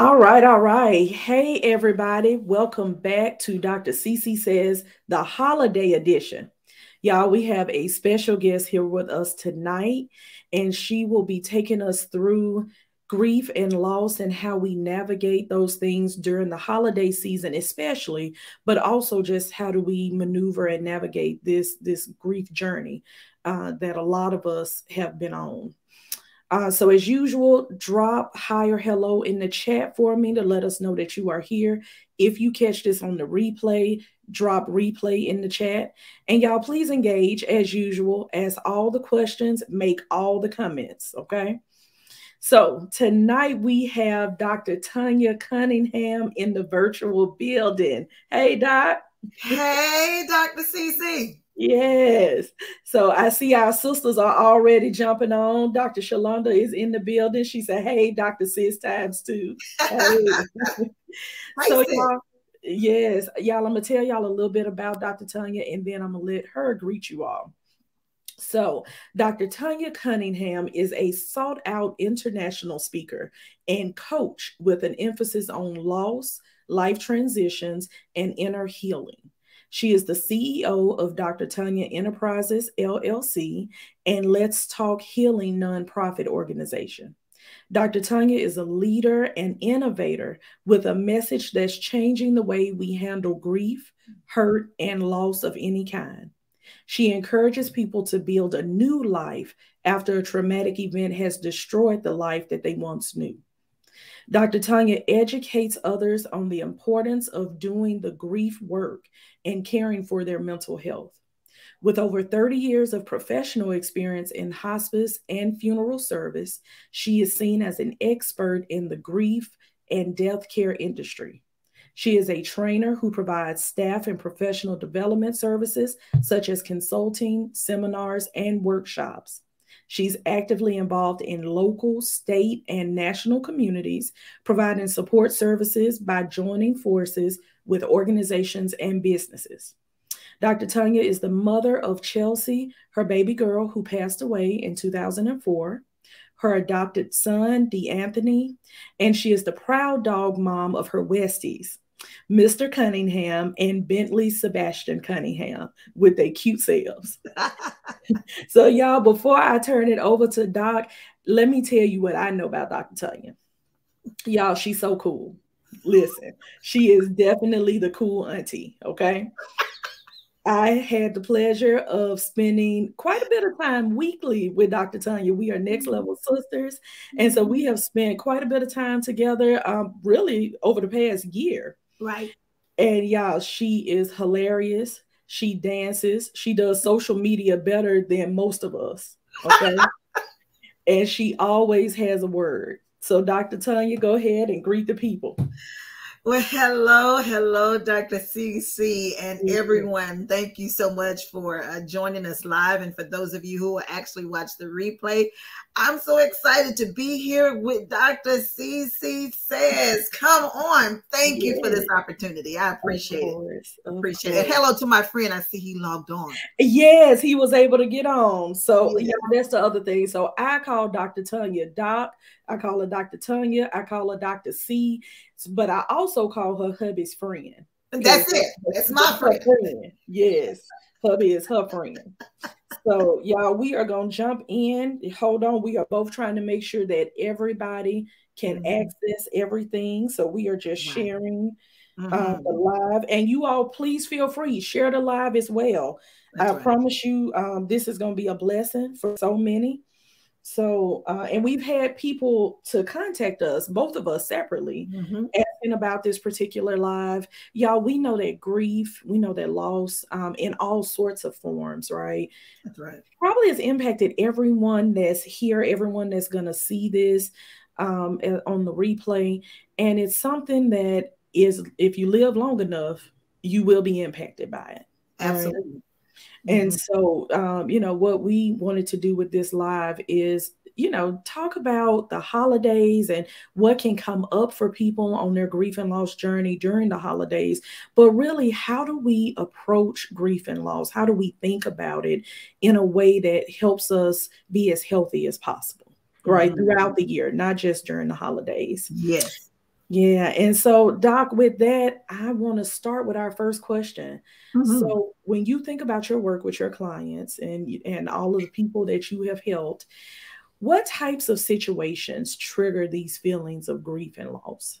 All right, all right. Hey, everybody. Welcome back to Dr. CC Says, the holiday edition. Y'all, we have a special guest here with us tonight, and she will be taking us through grief and loss and how we navigate those things during the holiday season especially but also just how do we maneuver and navigate this this grief journey uh, that a lot of us have been on uh, so as usual, drop hi or hello in the chat for me to let us know that you are here. If you catch this on the replay, drop replay in the chat. And y'all please engage as usual, ask all the questions, make all the comments, okay? So tonight we have Dr. Tonya Cunningham in the virtual building. Hey, Doc. Hey, Dr. CC. Yes. So I see our sisters are already jumping on. Dr. Shalonda is in the building. She said, Hey, Dr. Sis times two. Hey. so y'all, yes, y'all, I'm gonna tell y'all a little bit about Dr. Tonya and then I'm gonna let her greet you all. So, Dr. Tonya Cunningham is a sought out international speaker and coach with an emphasis on loss, life transitions, and inner healing. She is the CEO of Dr. Tonya Enterprises, LLC, and Let's Talk Healing nonprofit organization. Dr. Tonya is a leader and innovator with a message that's changing the way we handle grief, hurt, and loss of any kind. She encourages people to build a new life after a traumatic event has destroyed the life that they once knew. Dr. Tonya educates others on the importance of doing the grief work and caring for their mental health. With over 30 years of professional experience in hospice and funeral service, she is seen as an expert in the grief and death care industry. She is a trainer who provides staff and professional development services such as consulting, seminars, and workshops. She's actively involved in local, state, and national communities, providing support services by joining forces with organizations and businesses. Dr. Tonya is the mother of Chelsea, her baby girl who passed away in 2004, her adopted son, DeAnthony, and she is the proud dog mom of her Westies, Mr. Cunningham and Bentley Sebastian Cunningham with their cute selves. so, y'all, before I turn it over to Doc, let me tell you what I know about Dr. Tonya. Y'all, she's so cool. Listen, she is definitely the cool auntie, okay? I had the pleasure of spending quite a bit of time weekly with Dr. Tonya. We are next mm-hmm. level sisters. And so we have spent quite a bit of time together, um, really over the past year. Right. And y'all, she is hilarious. She dances. She does social media better than most of us. Okay. and she always has a word. So, Dr. Tonya, go ahead and greet the people. Well, hello, hello, Dr. CC and everyone. Thank you so much for uh, joining us live. And for those of you who will actually watch the replay, I'm so excited to be here with Dr. CC Says. Come on. Thank you for this opportunity. I appreciate it. Appreciate it. Hello to my friend. I see he logged on. Yes, he was able to get on. So, yeah, that's the other thing. So, I call Dr. Tonya Doc. I call her Dr. Tonya. I call her Dr. C but I also call her hubby's friend. That's it. That's my friend. friend. Yes, hubby is her friend. so, y'all, we are going to jump in. Hold on. We are both trying to make sure that everybody can mm-hmm. access everything. So, we are just right. sharing mm-hmm. uh, the live. And you all, please feel free, share the live as well. That's I right. promise you, um, this is going to be a blessing for so many. So, uh, and we've had people to contact us, both of us separately, mm-hmm. asking about this particular live. Y'all, we know that grief, we know that loss um, in all sorts of forms, right? That's right. Probably has impacted everyone that's here, everyone that's going to see this um, on the replay. And it's something that is, if you live long enough, you will be impacted by it. Absolutely. Right? And mm-hmm. so, um, you know, what we wanted to do with this live is, you know, talk about the holidays and what can come up for people on their grief and loss journey during the holidays. But really, how do we approach grief and loss? How do we think about it in a way that helps us be as healthy as possible, right? Mm-hmm. Throughout the year, not just during the holidays. Yes. Yeah. And so, Doc, with that, I want to start with our first question. Mm-hmm. So, when you think about your work with your clients and, and all of the people that you have helped, what types of situations trigger these feelings of grief and loss?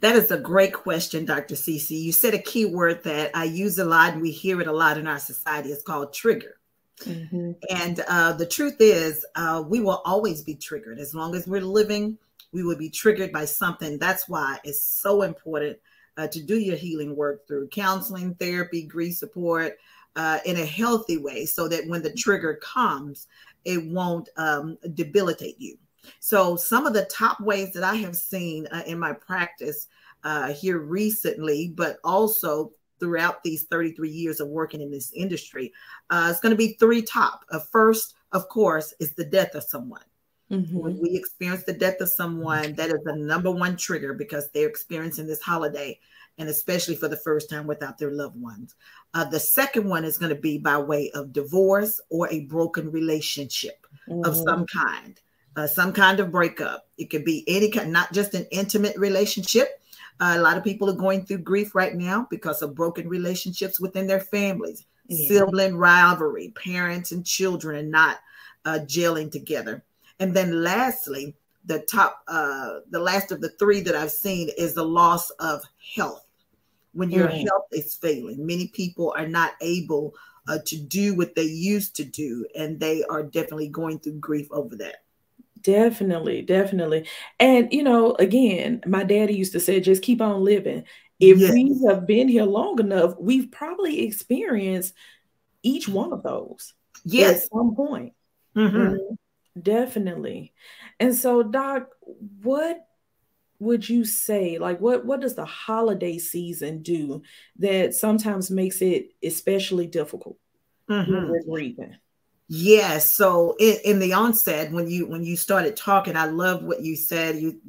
That is a great question, Dr. CC. You said a key word that I use a lot and we hear it a lot in our society. It's called trigger. Mm-hmm. And uh, the truth is, uh, we will always be triggered as long as we're living. We will be triggered by something. That's why it's so important uh, to do your healing work through counseling, therapy, grief support uh, in a healthy way, so that when the trigger comes, it won't um, debilitate you. So, some of the top ways that I have seen uh, in my practice uh, here recently, but also throughout these 33 years of working in this industry, uh, it's going to be three top. Uh, first, of course, is the death of someone. Mm-hmm. When we experience the death of someone, that is the number one trigger because they're experiencing this holiday, and especially for the first time without their loved ones. Uh, the second one is going to be by way of divorce or a broken relationship mm-hmm. of some kind uh, some kind of breakup. It could be any kind, not just an intimate relationship. Uh, a lot of people are going through grief right now because of broken relationships within their families, yeah. sibling rivalry, parents and children and not uh, gelling together. And then lastly, the top, uh, the last of the three that I've seen is the loss of health. When your mm. health is failing, many people are not able uh, to do what they used to do, and they are definitely going through grief over that. Definitely, definitely. And you know, again, my daddy used to say, just keep on living. If yes. we have been here long enough, we've probably experienced each one of those. Yes. At some point. Mm-hmm. Definitely. And so, Doc, what would you say like what what does the holiday season do that sometimes makes it especially difficult mm-hmm. Yes. So in, in, the onset, when you when you started talking, I love what you said. You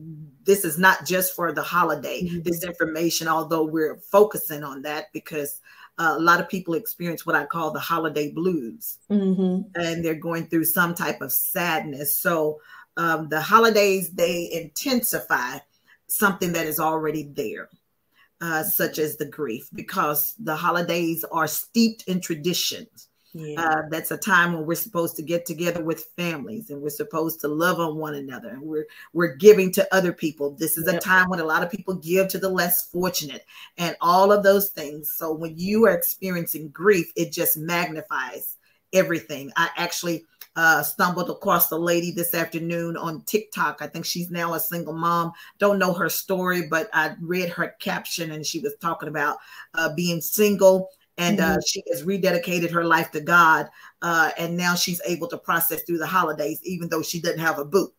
this is not just for the holiday. Mm-hmm. This information, although we're focusing on that because uh, a lot of people experience what I call the holiday blues, mm-hmm. and they're going through some type of sadness. So um, the holidays they intensify something that is already there. Uh, such as the grief, because the holidays are steeped in traditions yeah. Uh, that's a time when we're supposed to get together with families and we're supposed to love on one another and we're we're giving to other people. This is a time when a lot of people give to the less fortunate and all of those things. So when you are experiencing grief, it just magnifies everything. I actually uh, stumbled across a lady this afternoon on TikTok. I think she's now a single mom. Don't know her story, but I read her caption and she was talking about uh, being single and uh, mm-hmm. uh, she has rededicated her life to God. Uh, and now she's able to process through the holidays, even though she doesn't have a boot.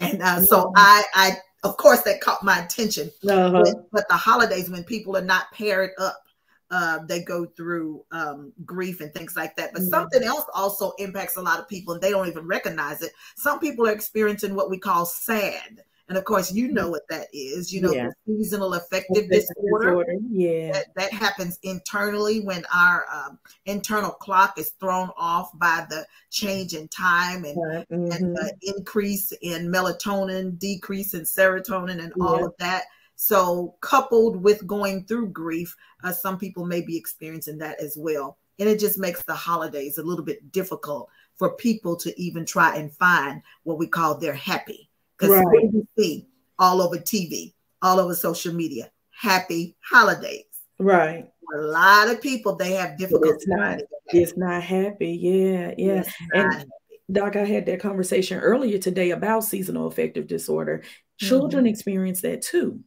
And uh, so mm-hmm. I, I, of course, that caught my attention. Uh-huh. But, but, the holidays, when people are not paired up, uh, they go through um, grief and things like that. But mm-hmm. something else also impacts a lot of people, and they don't even recognize it. Some people are experiencing what we call SAD and of course, you know what that is. You know, yeah. seasonal affective disorder. disorder. Yeah. That, that, happens internally when our um, internal clock is thrown off by the change in time and, right. mm-hmm. and the increase in melatonin, decrease in serotonin, and yeah. all of that. So, coupled with going through grief, uh, some people may be experiencing that as well. And it just makes the holidays a little bit difficult for people to even try and find what we call their happy because right. what do you see all over TV, all over social media? Happy holidays. Right. A lot of people they have difficulty. It's not. It's not happy. Yeah, yeah. And. Doc, I had that conversation earlier today about seasonal affective disorder. Children mm-hmm. experience that too.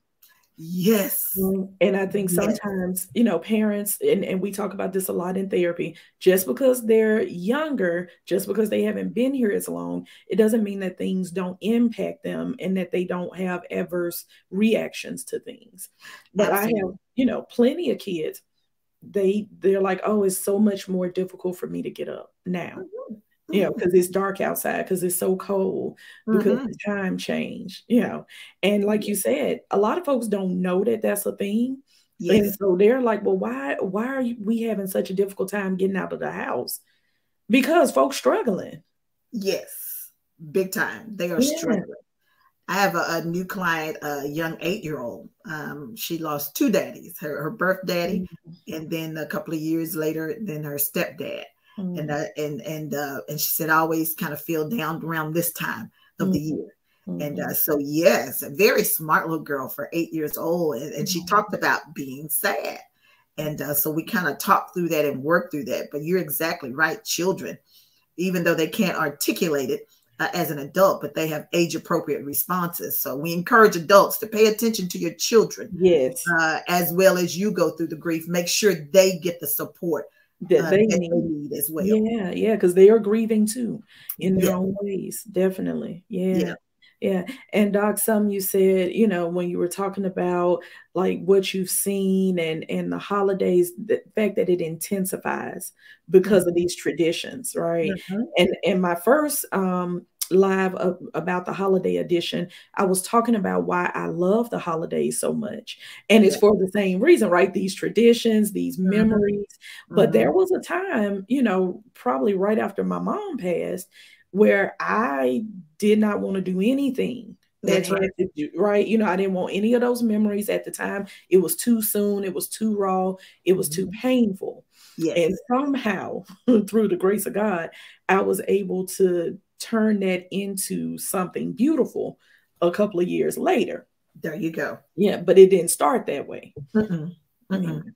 Yes. Mm, and I think sometimes, you know, parents, and, and we talk about this a lot in therapy, just because they're younger, just because they haven't been here as long, it doesn't mean that things don't impact them and that they don't have adverse reactions to things. But Absolutely. I have, you know, plenty of kids, they they're like, oh, it's so much more difficult for me to get up now. You know, because it's dark outside, because it's so cold, because mm-hmm. the time change, you know. And like you said, a lot of folks don't know that that's a thing. Yes. And so they're like, well, why why are we having such a difficult time getting out of the house? Because folks struggling. Yes, big time. They are yeah. struggling. I have a, a, new client, a young eight-year-old. Um, she lost two daddies, her, her birth daddy, mm-hmm. and then a couple of years later, then her stepdad. Mm-hmm. And uh, and and uh, and she said, I always kind of feel down around this time of mm-hmm. the year. And uh, mm-hmm. so, yes, a very smart little girl for eight years old. And, and she talked mm-hmm. about being sad. And uh, so we kind of talked through that and worked through that. But you're exactly right. Children, even though they can't articulate it, uh, as an adult, but they have age appropriate responses. So we encourage adults to pay attention to your children. Yes. Uh, as well as you go through the grief, make sure they get the support that, uh, they, that need. need. as well. Yeah, yeah, because they are grieving too in their yeah. own ways. Definitely. Yeah. yeah. Yeah. And Doc, some you said, you know, when you were talking about like what you've seen and and the holidays, the fact that it intensifies because mm-hmm. of these traditions, right? Mm-hmm. And and my first um live about the holiday edition, I was talking about why I love the holidays so much. And yeah. it's for the same reason, right? These traditions, these mm-hmm. memories. But there mm-hmm. was a time, you know, probably right after my mom passed, where I did not want to do anything That's right. Do, right. You know, I didn't want any of those memories at the time. It was too soon. It was too raw. It was too mm-hmm. painful. Yes. And somehow, through the grace of God, I was able to turn that into something beautiful a couple of years later. There you go. Yeah, but it didn't start that way. Mm-mm. Mm-mm.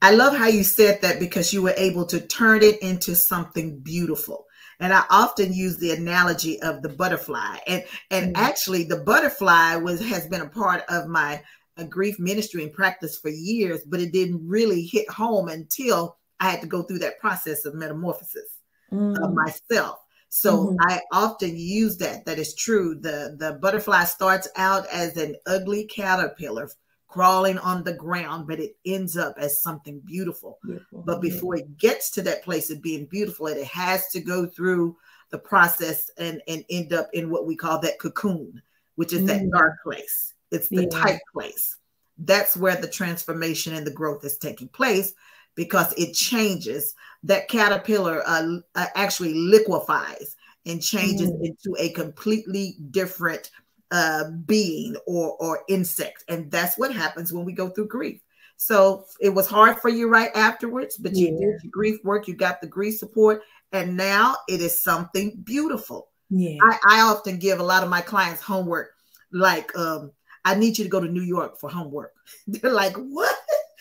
I love how you said that because you were able to turn it into something beautiful. And I often use the analogy of the butterfly. And and mm-hmm. actually the butterfly was has been a part of my uh, grief ministry and practice for years, but it didn't really hit home until I had to go through that process of metamorphosis mm-hmm. of mm. myself. So mm-hmm. I often use that. That is true. The the butterfly starts out as an ugly caterpillar crawling on the ground, but it ends up as something beautiful. beautiful. But before it gets to that place of being beautiful, it has to go through the process and, and end up in what we call that cocoon, which is mm. that dark place. It's the yeah. tight place. That's where the transformation and the growth is taking place because it changes. That caterpillar uh, uh, actually liquefies and changes mm. into a completely different uh, being or or insect, and that's what happens when we go through grief. So it was hard for you right afterwards, but you did your grief work. You got the grief support, and now it is something beautiful. Yeah, I, I often give a lot of my clients homework, like um, I need you to go to New York for homework. They're like, what?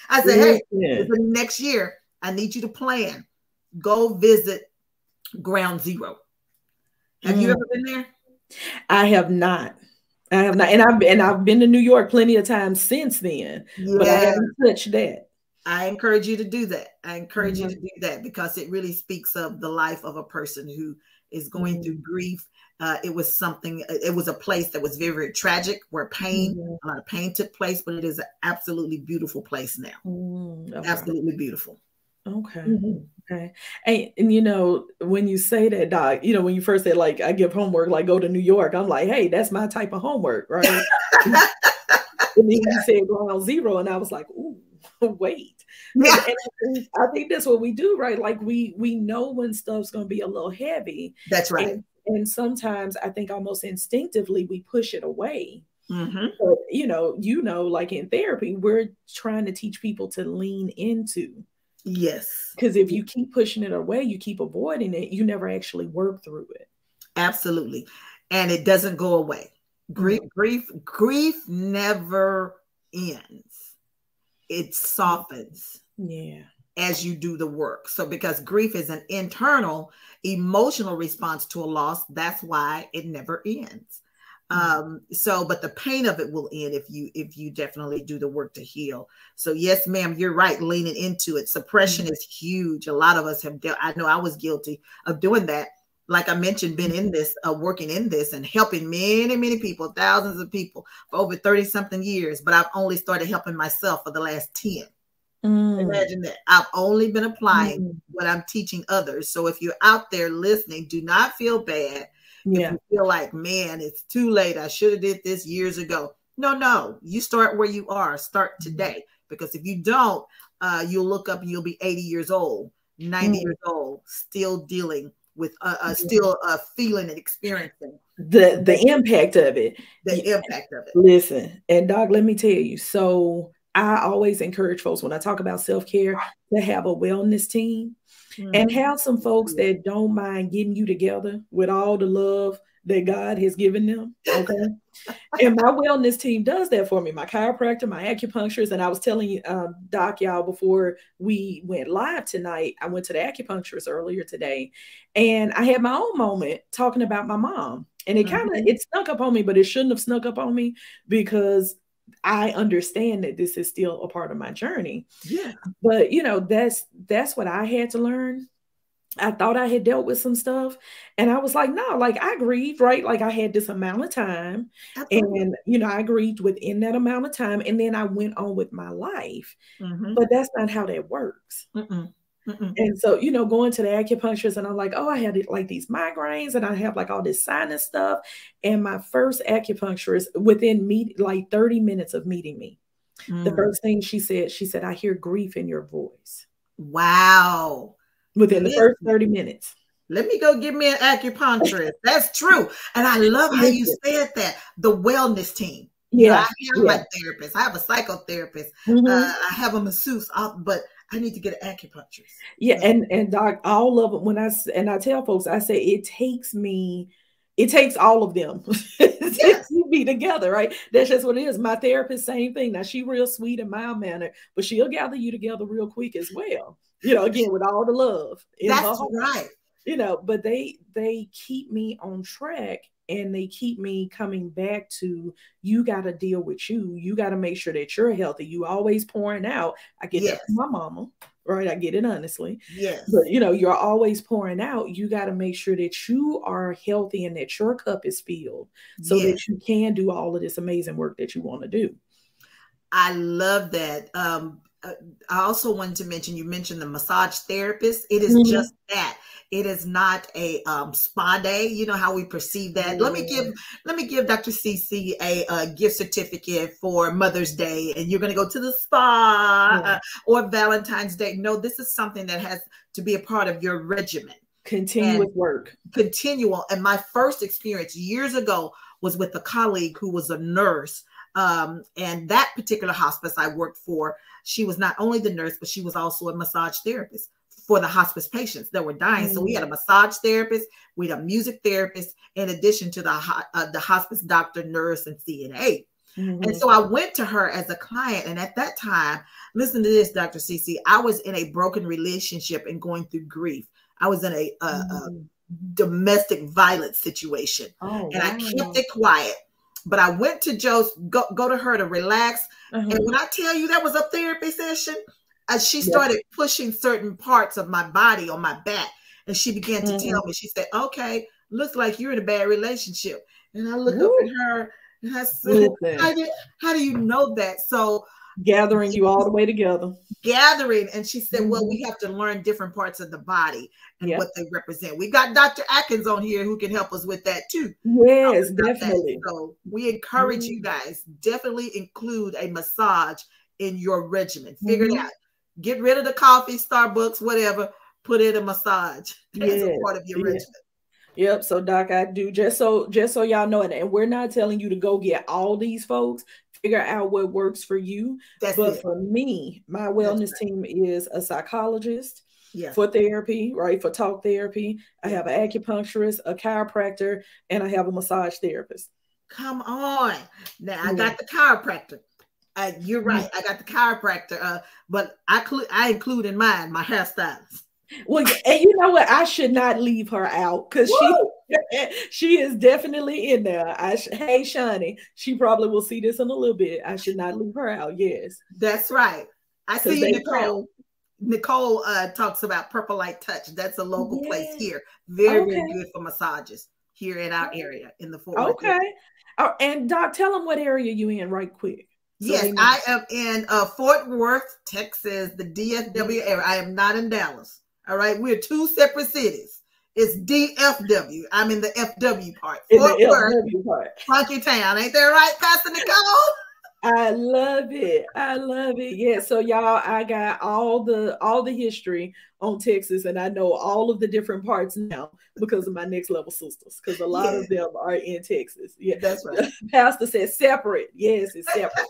I said, hey, yeah. next year, I need you to plan. Go visit Ground Zero. Have mm. you ever been there? I have not. I have not, and I've and I've been to New York plenty of times since then, yeah. but I haven't touched that. I encourage you to do that. I encourage mm-hmm. you to do that because it really speaks of the life of a person who is going mm-hmm. through grief. Uh, it was something. Uh, it was a place that was very, very tragic, where pain, mm-hmm. a lot of pain took place. But it is an absolutely beautiful place now. Mm, okay. Absolutely beautiful. Okay. Mm-hmm. Okay. And, and you know, when you say that, Doc, you know, when you first said like I give homework, like go to New York, I'm like, hey, that's my type of homework, right? and then you said ground zero, and I was like, ooh, wait. Yeah. And, and I think that's what we do, right? Like we we know when stuff's gonna be a little heavy. That's right. And, and sometimes I think almost instinctively we push it away. Mm-hmm. But, you know, you know, like in therapy, we're trying to teach people to lean into Yes. Because if you keep pushing it away, you keep avoiding it, you never actually work through it. Absolutely. And it doesn't go away. Grief, mm-hmm. grief, grief never ends. It softens. Yeah. As you do the work. So because grief is an internal emotional response to a loss, that's why it never ends. Mm-hmm. um so but the pain of it will end if you if you definitely do the work to heal so yes ma'am you're right leaning into it suppression mm-hmm. is huge a lot of us have dealt i know i was guilty of doing that like i mentioned been in this uh, working in this and helping many many people thousands of people for over 30 something years but i've only started helping myself for the last 10 mm. imagine that i've only been applying mm. what i'm teaching others so if you're out there listening do not feel bad yeah. If you feel like, man, it's too late. I should have did this years ago. No, no. You start where you are. Start mm-hmm. today. Because if you don't, uh, you'll look up and you'll be 80 years old, 90 mm-hmm. years old, still dealing with uh, uh still uh, feeling and experiencing the the impact of it. The impact of it. Listen, and Doc, let me tell you. So I always encourage folks when I talk about self care to have a wellness team mm-hmm. and have some folks that don't mind getting you together with all the love that God has given them. Okay. and my wellness team does that for me. My chiropractor, my acupuncturist. And I was telling you, um, Doc, y'all, before we went live tonight, I went to the acupuncturist earlier today and I had my own moment talking about my mom. And it kind of mm-hmm. it snuck up on me, but it shouldn't have snuck up on me because I understand that this is still a part of my journey. Yeah. But you know, that's that's what I had to learn. I thought I had dealt with some stuff and I was like, no, like I grieved, right? Like I had this amount of time Absolutely. and you know, I grieved within that amount of time and then I went on with my life. Mm-hmm. But that's not how that works. Mm-mm. Mm-mm. And so, you know, going to the acupuncturist, and I'm like, oh, I had like these migraines, and I have like all this sinus stuff. And my first acupuncturist, within meet like 30 minutes of meeting me, mm. the first thing she said, she said, I hear grief in your voice. Wow. Within the first 30 minutes. Let me go get me an acupuncturist. That's true. And I love how you said that. The wellness team. Yeah. I have yeah. my therapist. I have a psychotherapist. Mm-hmm. Uh, I have a masseuse, uh, but I need to get an acupuncturist. Yeah, and and doc, all of it. When I and I tell folks, I say it takes me, it takes all of them yes. to be together, right? That's just what it is. My therapist, same thing. Now she real sweet and mild manner, but she'll gather you together real quick as well. You know, again with all the love. That's right. You know, but they they keep me on track and they keep me coming back to you got to deal with you. You got to make sure that you're healthy. You always pouring out. I get yes. that from my mama, right? I get it honestly. Yes. But you know, you're always pouring out. You got to make sure that you are healthy and that your cup is filled so yes. that you can do all of this amazing work that you want to do. I love that. Um, uh, I also wanted to mention you mentioned the massage therapist. It is mm-hmm. just that it is not a um, spa day. You know how we perceive that. Mm-hmm. Let me give let me give Dr. CC a, a, gift certificate for Mother's Day, and you're going to go to the spa mm-hmm. uh, or Valentine's Day. No, this is something that has to be a part of your regimen. Continuous work. Continual. And my first experience years ago was with a colleague who was a nurse um, and that particular hospice I worked for, she was not only the nurse, but she was also a massage therapist for the hospice patients that were dying. Mm-hmm. So we had a mm. massage therapist, we had a music therapist, in addition to the uh, the hospice doctor, nurse, and CNA. Mm-hmm. And so I went to her as a client, and at that time, listen to this, Dr. CC. I was in a broken relationship and going through grief. I was in a, a, mm-hmm. a domestic violence situation, oh, and wow. I kept it quiet. But I went to Joe's, go, go to her to relax. Mm-hmm. And when I tell you that was a therapy session, as she started pushing certain parts of my body on my back, and she began to mm-hmm. tell me, she said, "Okay, looks like you're in a bad relationship." And I look Woo. up at her and I said, how do, how do you know that? So gathering you all the way together. Gathering. And she said, Well, we mm-hmm. have to learn different parts of the body and yep. what they represent. We got Dr. Atkins on here who can help us with that too. Yes, definitely. So we encourage mm-hmm. you guys, definitely include a massage in your regimen. Figure mm-hmm. it out. Get rid of the coffee, Starbucks, whatever. Put in a massage yes. as a part of your yes. regimen. Yep. So Doc, I do just so just so y'all know it. And we're not telling you to go get all these folks figure out what works for you. That's but it. for me, my wellness right. team is a psychologist yeah. for therapy, right? For talk therapy. I have an acupuncturist, a chiropractor, and I have a massage therapist. Come on. Now I got the chiropractor. Uh, you're right. I got the chiropractor, uh, but I cl- I include in mine my hairstylist. Well, and you know what? I should not leave her out because she she is definitely in there. I sh- hey Shani, she probably will see this in a little bit. I should not leave her out. Yes, that's right. I see Nicole. Nicole uh, talks about Purple Light Touch. That's a local place here. Very, okay. very good for massages here in our area in the Fort Okay. Oh, and Doc, tell them what area you in right quick. So yes, I am in uh, Fort Worth, Texas, the DFW area. I am not in Dallas. All right, we're two separate cities. It's DFW. I'm in the FW part. In Fort the Worth, FW part. Funky town. Ain't that right, Pastor Nicole? I love it. I love it. Yeah. So y'all, I got all the all the history on Texas, and I know all of the different parts now because of my next level sisters, because a lot yeah. of them are in Texas. Yeah, that's right. Pastor said separate. Yes, it's separate.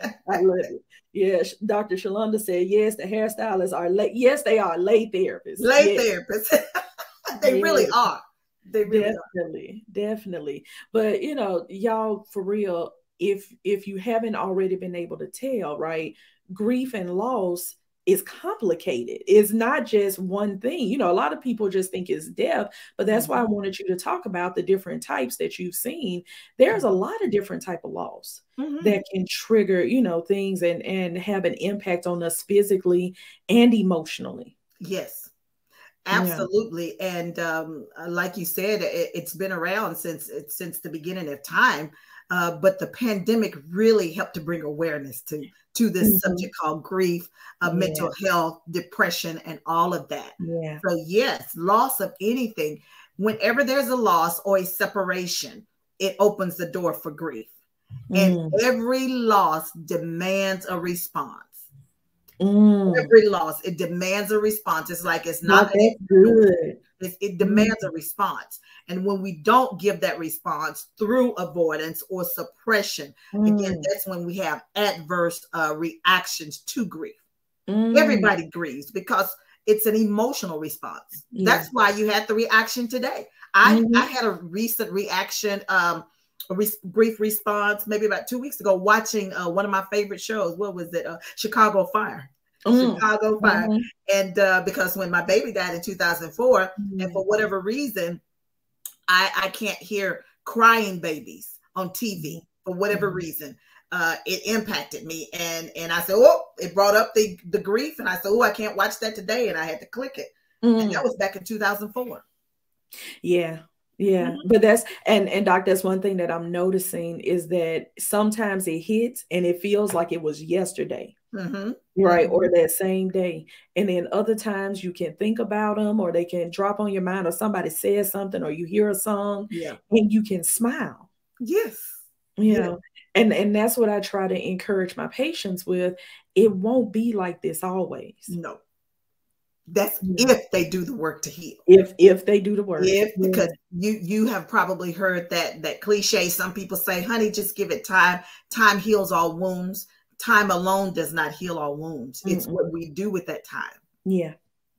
I love it. Yes, Dr. Shalonda said yes. The hairstylists are lay. Yes, they are lay therapists. Lay yes. therapists. they really are. They really definitely, are. definitely. But you know, y'all, for real, if if you haven't already been able to tell, right? Grief and loss is complicated. It's not just one thing. You know, a lot of people just think it's death, but that's why I mm-hmm. wanted you to talk about the different types that you've seen. There's a lot of different type of loss mm-hmm. that can trigger, you know, things and and have an impact on us physically and emotionally. Yes. Absolutely. Yeah. And um, like you said, it, has been around since since the beginning of time. Uh, but the pandemic really helped to bring awareness to to this mm-hmm. subject called grief, uh, mental health, depression, and all of that. Yeah. So yes, loss of anything. Whenever there's a loss or a separation, it opens the door for grief, mm. and every loss demands a response. Mm. Every loss, it demands a response. It's like it's not, not good. It, it demands mm. a response. And when we don't give that response through avoidance or suppression, mm. again, that's when we have adverse uh, reactions to grief. Mm. Everybody grieves because it's an emotional response. Yeah. That's why you had the reaction today. I, mm-hmm. I had a recent reaction, um, re- grief response, maybe about two weeks ago, watching uh, one of my favorite shows. What was it? Uh, Chicago Fire. Mm. Chicago Fire. Mm-hmm. And uh, because when my baby died in 2004, mm-hmm. and for whatever reason, I, I can't hear crying babies on TV for whatever mm-hmm. reason. Uh, it impacted me, and and I said, oh, it brought up the the grief, and I said, oh, I can't watch that today, and I had to click it, mm-hmm. and that was back in 2004. Yeah, yeah, mm-hmm. but that's and and doc, that's one thing that I'm noticing is that sometimes it hits and it feels like it was yesterday. Mm-hmm. Right. Or that same day. And then other times you can think about them or they can drop on your mind or somebody says something or you hear a song yeah. and you can smile. Yes. You yeah. know, and, and that's what I try to encourage my patients with. It won't be like this always. No. That's yeah. if they do the work to heal. If if they do the work. If because you you have probably heard that that cliche. Some people say, honey, just give it time. Time heals all wounds time alone does not heal all wounds. Mm-mm. It's what we do with that time. Yeah.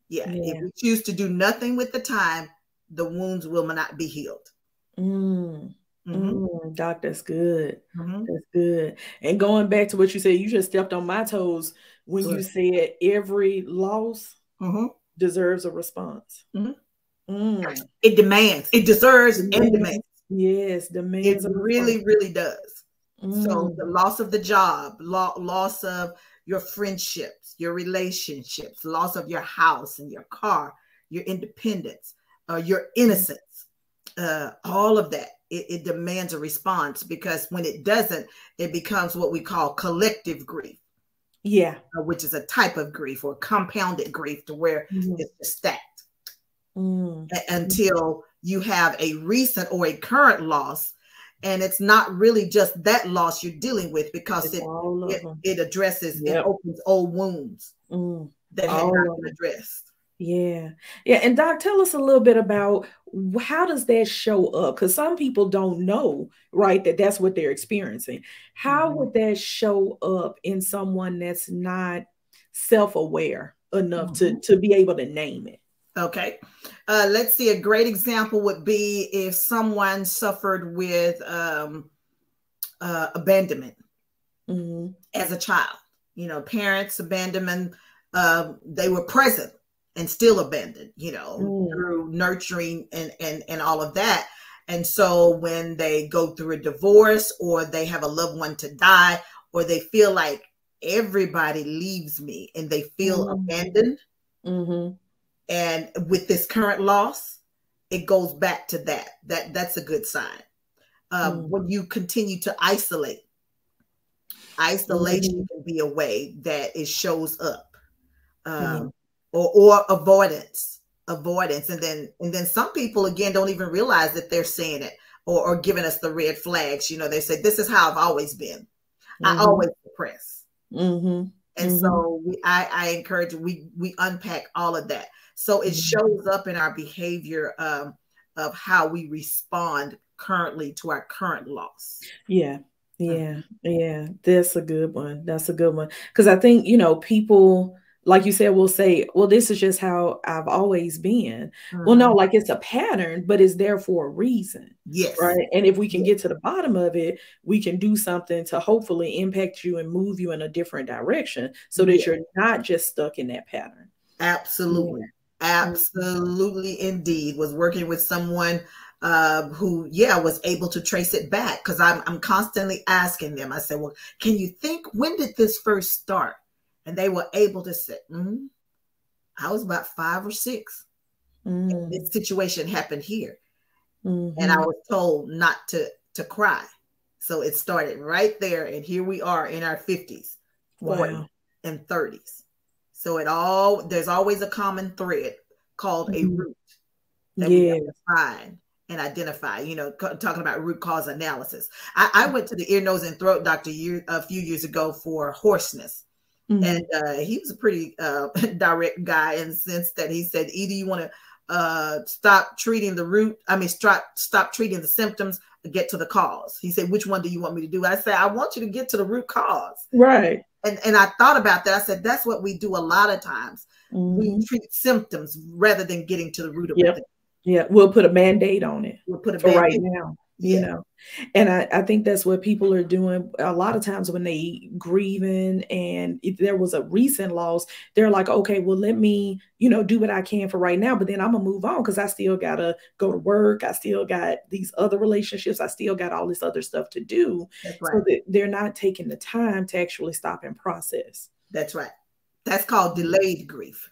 yeah. yeah. If we choose to do nothing with the time, the wounds will not be healed. Mm. Mm-hmm. Mm, doc, that's good. Mm-hmm. That's good. And going back to what you said, you just stepped on my toes when good. you said every loss mm-hmm. deserves a response. Mm-hmm. Mm. It demands, it deserves and demands. Yes, demands. It really, really does. Mm. So the loss of the job, lo- loss of your friendships, your relationships, loss of your house and your car, your independence, uh, your innocence, uh, all of that. It, it, demands a response because when it doesn't, it becomes what we call collective grief. Yeah. Uh, which is a type of grief or compounded grief to where mm. it's stacked mm. until you have a recent or a current loss and it's not really just that loss you're dealing with because it, it, it, addresses yep. it opens old wounds mm. that have not been addressed yeah yeah and doc tell us a little bit about how does that show up because some people don't know right that that's what they're experiencing how mm-hmm. would that show up in someone that's not self-aware enough mm-hmm. to to be able to name it Okay. Uh, let's see. A great example would be if someone suffered with um, uh, abandonment mm-hmm. as a child. You know, parents abandonment. Uh, they were present and still abandoned. You know, mm. through nurturing and and and all of that. And so when they go through a divorce or they have a loved one to die or they feel like everybody leaves me and they feel mm. abandoned. Mm-hmm and with this current loss, it goes back to that. That that's a good sign. Um, mm. When you continue to isolate, isolation mm. can be a way that it shows up, um, mm. Or or avoidance, avoidance, and then and then some people again don't even realize that they're saying it or, or giving us the red flags. You know, they say this is how I've always been. mm-hmm. I always suppress. Mm-hmm. And mm-hmm. so we, I, I encourage we we unpack all of that. So it mm-hmm. shows up in our behavior um, of how we respond currently to our current loss. Yeah. Yeah. Yeah. That's a good one. That's a good one. Because I think, you know, people like you said, will say, well, this is just how I've always been. Mm-hmm. Well, no, mm-hmm. like it's a pattern, but it's there for a reason. Yes. Right. And if we can get to the bottom of it, we can do something to hopefully impact you and move you in a different direction so that you're not just stuck in that pattern. Absolutely. Yeah. Absolutely indeed. Was working with someone uh, who, yeah, was able to trace it back because I'm, I'm constantly asking them. I said, well, can you think when did this first start? And they were able to say, mm-hmm. I was about five or 6 mm-hmm. This situation happened here. Mm-hmm. And I was told not to to cry. So it started right there. And here we are in our 50s, wow. and 30s. So it all there's always a common thread called a mm-hmm. root that yeah. we have to find and identify, you know, talking about root cause analysis. I, I, went to the ear, nose, and throat doctor year, a few years ago for hoarseness. Mm-hmm. And uh, he was a pretty uh, direct guy in the sense that he said either you want to uh, stop treating the root, I mean, stop stop treating the symptoms, get to the cause. He said, which one do you want me to do? I said, I want you to get to the root cause. Right. And and I thought about that. I said, that's what we do a lot of times. Mm-hmm. We treat symptoms rather than getting to the root of yep. it. Yeah, we'll put a mandate on it. We'll put a for right now you yeah. know and I, I think that's what people are doing. A lot of times when they grieving and if there was a recent loss they're like okay well let me you know do what i can for right now but then i'm gonna move on because i still gotta go to work. I still got these other relationships. I still got all this other stuff to do that's right. so that they're not taking the time to actually stop and process. That's right. That's called delayed grief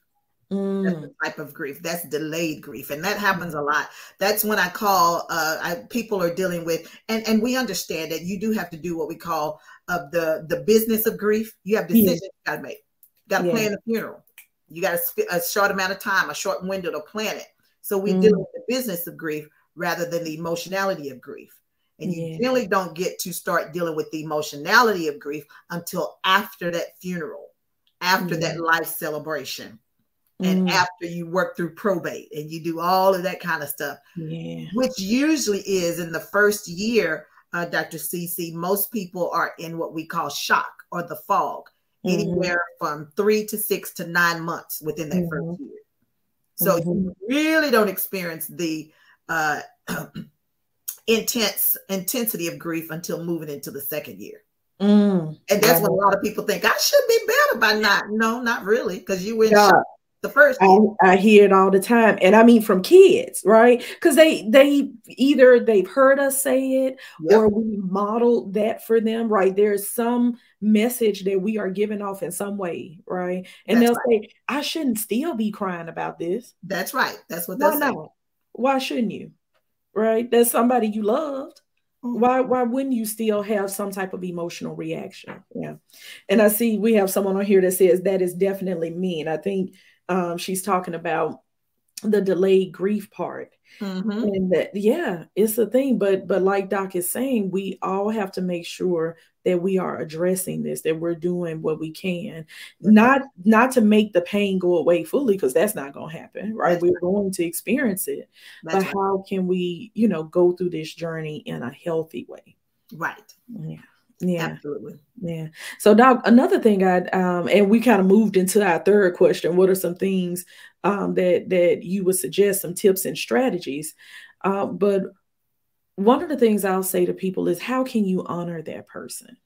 Mm. That's type of grief. That's delayed grief, and that happens a lot. That's when I call. Uh, I, people are dealing with, and and we understand that you do have to do what we call of uh, the the business of grief. You have decisions yeah. you got to make. You got to yeah. plan a funeral. You got a, a, short amount of time, a short window to plan it. So we mm. deal with the business of grief rather than the emotionality of grief. And you yeah. really don't get to start dealing with the emotionality of grief until after that funeral, after that life celebration and mm. after you work through probate and you do all of that kind of stuff, yeah. which usually is in the first year, uh, Dr. CC, most people are in what we call shock or the fog, mm-hmm. anywhere from three to six to nine months within that mm-hmm. first year. So mm-hmm. you really don't experience the uh, intense intensity of grief until moving into the second year. Mm. And that's what a lot of people think I should be better by not. No, not really, because you were in yeah. shock the first I, I, hear it all the time and i mean from kids right? Because they they either they've heard us say it yep. or we modeled that for them right? There's some message that we are giving off in some way right? And that's they'll right. say i shouldn't still be crying about this. That's right. That's what they're saying why shouldn't you? Right? That's somebody you loved. Mm-hmm. why why wouldn't you still have some type of emotional reaction? Yeah. And i see we have someone on here that says that is definitely me and i think um, she's talking about the delayed grief part mm-hmm. and that yeah it's a thing but but like doc is saying we all have to make sure that we are addressing this that we're doing what we can not not to make the pain go away fully because that's not going to happen right that's we're right. going to experience it that's but right. how can we you know go through this journey in a healthy way right yeah yeah, absolutely. Yeah. So, Doc, another thing I um, and we kind of moved into our third question. What are some things um, that that you would suggest, some tips and strategies? Uh, but one of the things I'll say to people is, how can you honor that person?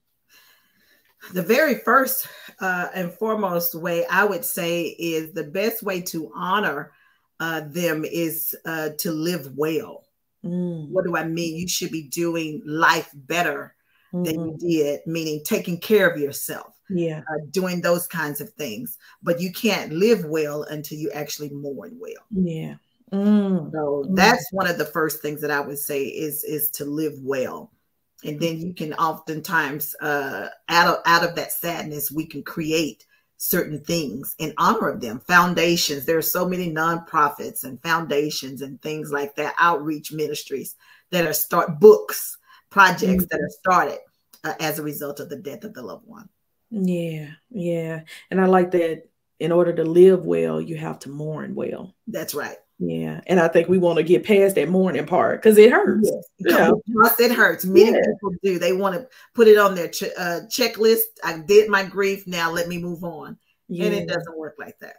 The very first uh, and foremost way I would say is the best way to honor uh, them is uh, to live well. Mm. What do I mean? You should be doing life better mm-hmm. than you mm-hmm. did, meaning taking care of yourself. Yeah. Uh, doing those kinds of things. But you can't live well until you actually mourn well. Yeah. Mm. So mm. that's one of the first things that I would say is is to live well. And then you can oftentimes uh, out of out of that sadness, we can create certain things in honor of them. Foundations. There are so many nonprofits and foundations and things like that, outreach ministries that are start books projects mm-hmm. that are started uh, as a result of the death of the loved one. Yeah, yeah. And I like that in order to live well, you have to mourn well. That's right. Yeah. And I think we want to get past that mourning part because it hurts. Yes. Yeah. it hurts. Many yeah. people do. They want to put it on their ch- uh, checklist. I did my grief. Now let me move on. Yeah. And it doesn't work like that.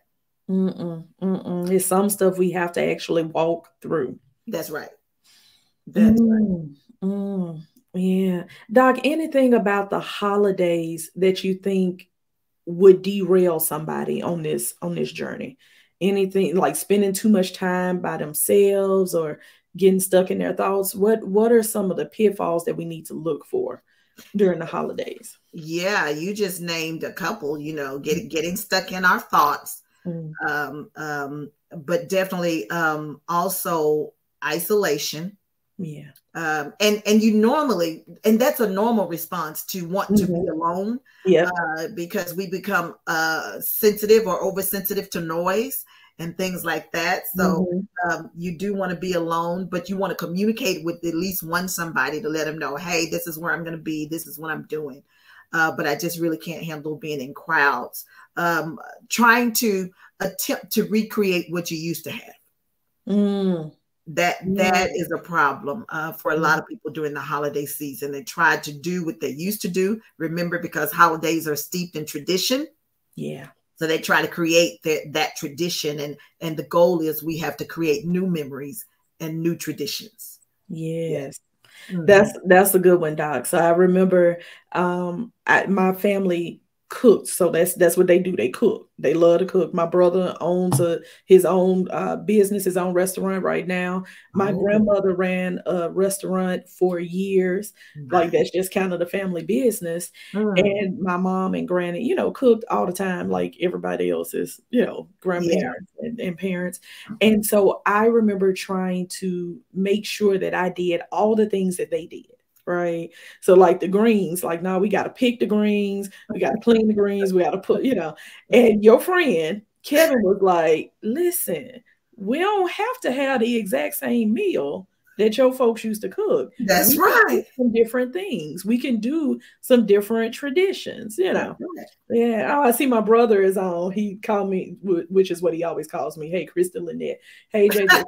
Mm-mm, mm-mm. It's some stuff we have to actually walk through. That's right. That's mm, right. Mm, yeah. Doc, anything about the holidays that you think would derail somebody on this on this journey? anything like spending too much time by themselves or getting stuck in their thoughts what what are some of the pitfalls that we need to look for during the holidays yeah you just named a couple you know getting getting stuck in our thoughts mm. um, um, but definitely um, also isolation yeah um, and and you normally and that's a normal response to want mm-hmm. to be mm-hmm. alone yeah uh, because we become uh, sensitive or oversensitive to noise and things like that so mm-hmm. um, you do want to be alone but you want to communicate with at least one somebody to let them know hey this is where i'm going to be this is what i'm doing uh, but i just really can't handle being in crowds um, trying to attempt to recreate what you used to have mm that that is a problem uh, for a lot of people during the holiday season. They try to do what they used to do remember because holidays are steeped in tradition. Yeah. So they try to create that that tradition and and the goal is we have to create new memories and new traditions. Yes. Mm-hmm. that's that's a good one doc. So i remember um I, my family cooked so that's that's what they do they cook they love to cook. My brother owns a his own uh, business, his own restaurant right now. My oh. grandmother ran a restaurant for years. Like that's just kind of the family business. And my mom and granny, you know, cooked all the time, like everybody else's, you know, grandparents yeah. and, and parents. And so I remember trying to make sure that I did all the things that they did right? So like the greens, like now we got to pick the greens, we got to clean the greens, we got to put, you know. And your friend Kevin was like, "Listen, we don't have to have the exact same meal." that your folks used to cook. That's right. Some different things. We can do some different traditions, you know. Right. Yeah. Oh, I see my brother is on. He called me, which is what he always calls me. Hey, Krista Lynette. Hey, JJ.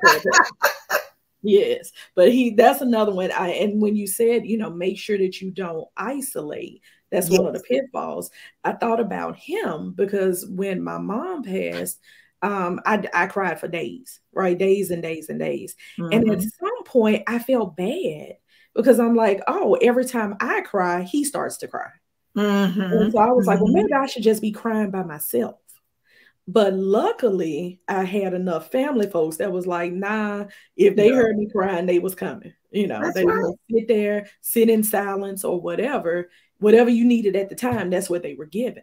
Yes, but he that's another one. I and when you said, you know, make sure that you don't isolate, that's yes. one of the pitfalls. I thought about him because when my mom passed, um, I, I cried for days, right? Days and days and days. Mm-hmm. And at mm-hmm. some point, I felt bad because I'm like, oh, every time I cry, he starts to cry. Mm-hmm. So I was mm-hmm. like, well, mm-hmm. maybe I should just be crying by myself. But luckily, I had enough family folks that was like, nah, if they yeah. heard me crying, they was coming. You know, that's they right. would sit there, sit in silence or whatever, whatever you needed at the time, that's what they were given.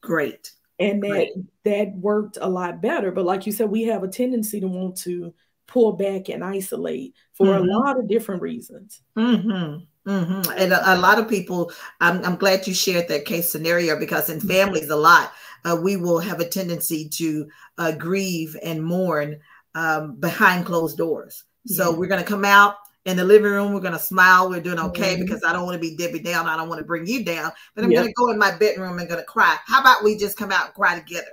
Great. And that Great. that worked a lot better. But like you said, we have a tendency to want to pull back and isolate for mm-hmm. a lot of different reasons. Mm-hmm. Mm-hmm. And a, a, lot of people, I'm, I'm glad you shared that case scenario because in families, a lot uh, we will have a tendency to uh, grieve and mourn um, behind closed doors. So we're going to come out in the living room. We're going to smile. We're doing okay mm-hmm. because I don't want to be Debbie down. I don't want to bring you down, but I'm yep. going to go in my bedroom and going to cry. How about we just come out and cry together?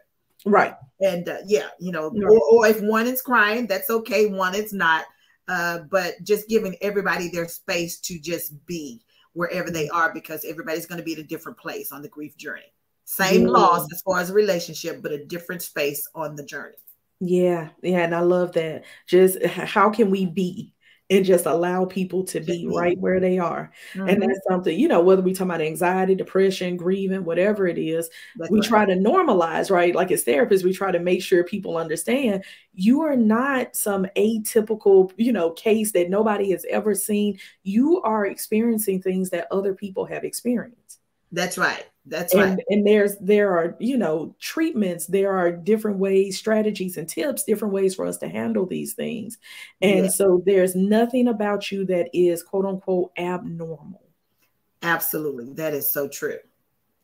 Right. And uh, yeah, you know, right. or, or, if one is crying, that's okay. One is not. Uh, but just giving everybody their space to just be wherever they mm-hmm. are because everybody's going to be at a different place on the grief journey. Same yeah. loss as far as a relationship, but a different space on the journey. Yeah, yeah, and I love that. Just how can we be and just allow people to be right where they are. Mm-hmm. And that's something, you know, whether we talk about anxiety, depression, grieving, whatever it is, that's we right. try to normalize, right? Like as therapists, we try to make sure people understand you are not some atypical, you know, case that nobody has ever seen. You are experiencing things that other people have experienced. That's right. That's and, right. And there's there are, you know, treatments, there are different ways, strategies and tips, different ways for us to handle these things. And yeah. so there's nothing about you that is quote unquote abnormal. Absolutely. That is so true.